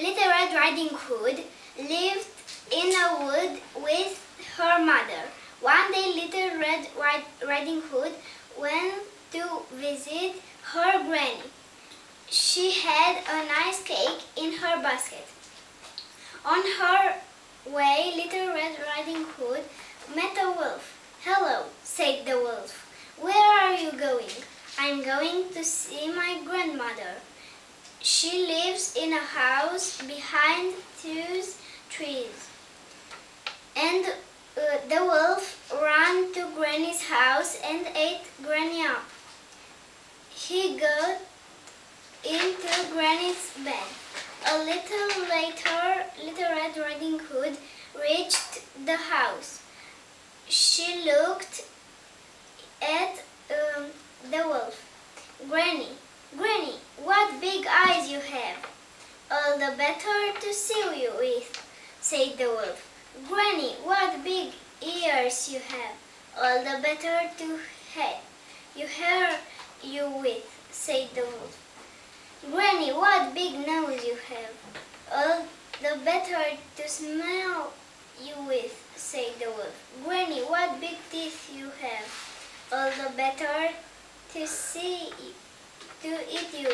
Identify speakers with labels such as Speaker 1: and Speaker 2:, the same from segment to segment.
Speaker 1: Little Red Riding Hood lived in a wood with her mother. One day, Little Red Riding Hood went to visit her granny. She had a nice cake in her basket. On her way, Little Red Riding Hood met a wolf. Hello, said the wolf. Where are you going? I'm going to see my grandmother. She lives in a house behind two trees. And uh, the wolf ran to Granny's house and ate Granny up. He got into Granny's bed. A little later, Little Red Riding Hood reached the house. She looked at um, the wolf. Granny, Granny, what big you have! All the better to see you with, said the wolf. Granny, what big ears you have! All the better to ha you hear you with, said the wolf. Granny, what big nose you have! All the better to smell you with, said the wolf. Granny, what big teeth you have! All the better to see to eat you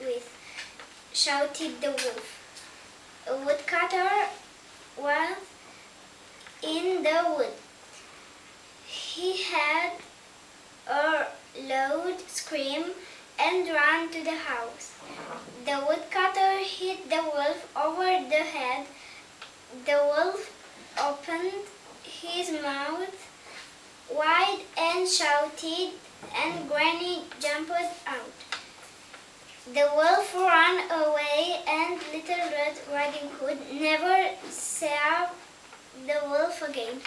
Speaker 1: with, shouted the wolf. A woodcutter was in the wood. He had a loud scream and ran to the house. The woodcutter hit the wolf over the head. The wolf opened his mouth wide and shouted and Granny jumped out. The wolf ran away and Little Red Riding Hood never saw the wolf again.